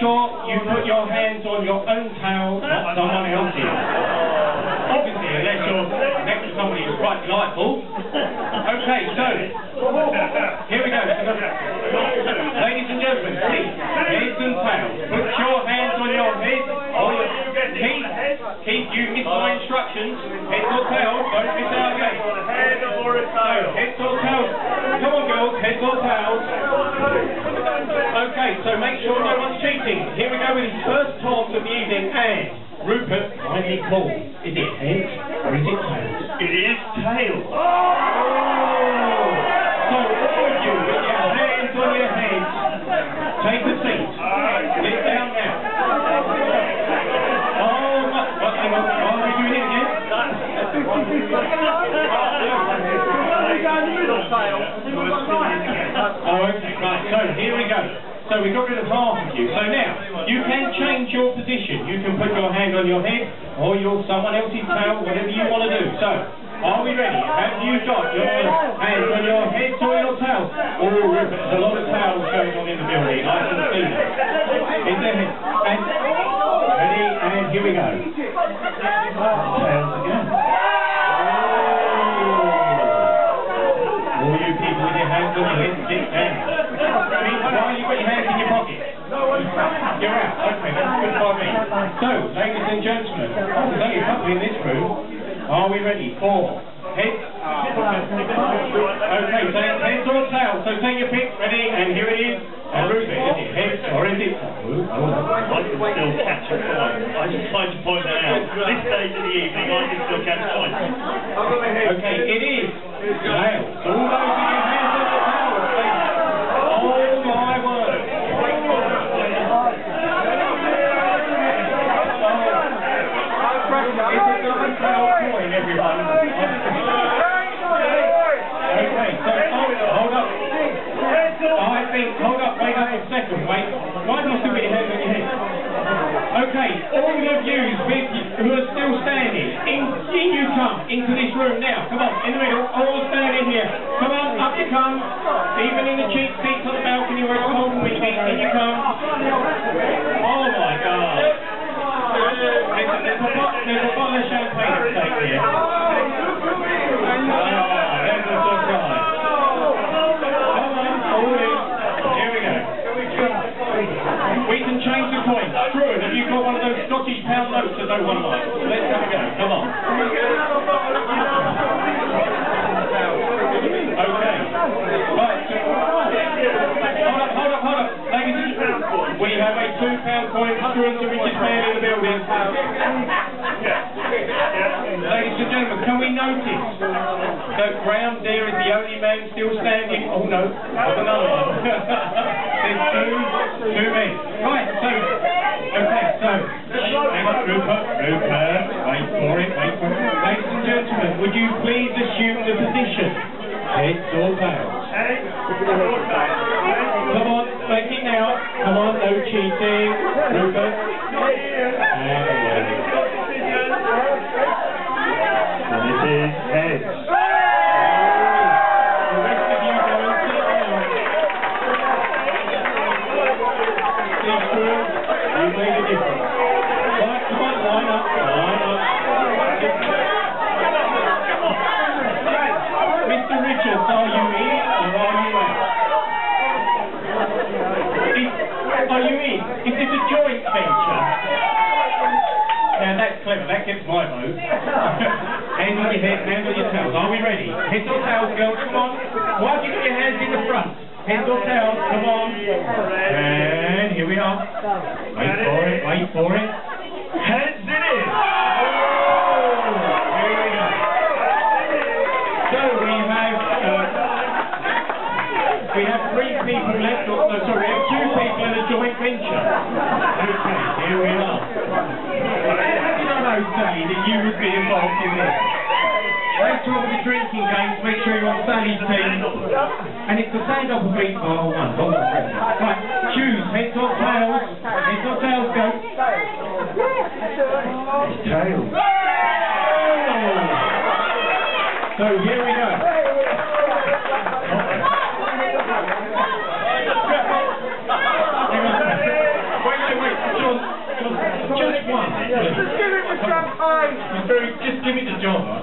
sure you put your hands on your own tail, not someone else's. Obviously, unless you're next to somebody who's quite delightful. Okay, so, here we go. Ladies and gentlemen, please, heads and tails. Put your hands on your head. Or your, keep, keep, you miss my instructions. Heads or tails, don't miss again. Head or a So, tail? heads or tails. Come on, girls, heads or tails. Okay, so make sure no one's cheating. Here we go with his first toss of the evening, and Rupert, kindly call. Is it heads or is it tails? It is tail. Oh! So, all of you with your hands on your heads, take a seat. Sit down now. Oh, my, what, hang on, are we doing it again? Oh, okay, right. So here we go. So we got rid of half of you. So now you can change your position. You can put your hand on your head or your someone else's tail, whatever you want to do. So are we ready? Have you got your hands on your head or your tails? Oh, there's a lot of tails going on in the building. I can see that. Is there? And ready? And here we go. Tails again. So, ladies and gentlemen, there's only a couple in this room. Are we ready? Four. Heads. Okay, so heads or tails. So take your pick. Ready? And here it is. And Rupert, is it heads or is it tails? I can still catch a coin. I just like to point that out. This stage of the evening, I can still catch coins. Okay, it is tails. All those with your hands on the tails, please. Oh my word. It's a double coin, everyone. Okay, hold, up. I think, hold up, wait up a second, wait. Why not hands on your head? Okay, all of you who are still standing, in, in you come, into this room now. Come on, in the middle, all standing here. Come on, up you come. Even in the cheap seats on the balcony where it's cold and windy, in you come. Oh my God. There's a, there's a, bottle of champagne here. Here we go. We can change the coin. It. Have you got one of those Scottish pound notes that no one likes? Let's have a go. Come on. Okay. Right. Hold up, hold up, hold up. We have a two pound coin screwing the richest man in the building. Ladies and gentlemen, can we notice that Graham there is the only man still standing? Oh no, there's another one. there's two, two men. Right, so, okay, so, Rupert, Rupert, wait for it, wait for it. Ladies and gentlemen, would you please assume the position? Heads or tails? Come on, make it now. Come on, no cheating. Rupert. And away. And it is heads. The rest of you go and sit down. See, Screw, you made a difference. Right, come on, line up, line up. Mr. Richards, are you in or are you out? Is, are you in? Is this a joint venture? Now that's clever, that gets my vote. Hands on your tails. Are we ready? Heads or tails, girls, come on. Why have you got your hands in the front? Heads or tails, come on. And here we are. Wait for it, wait for it. Heads it is. Here we go. So we have, uh, we have three people left, or, no, sorry, we have two people in a joint venture. Okay, here we are. How did I know, Sally, that you would be involved in this? Later on with the drinking games, make sure you're on Sally's team. And it's the stand up a beat bar one. Hold on a second. Right, choose heads or tails. Heads or tails, go. Tails. So here we go. Hang on. Wait, Just give it the champagne. Just give it to John.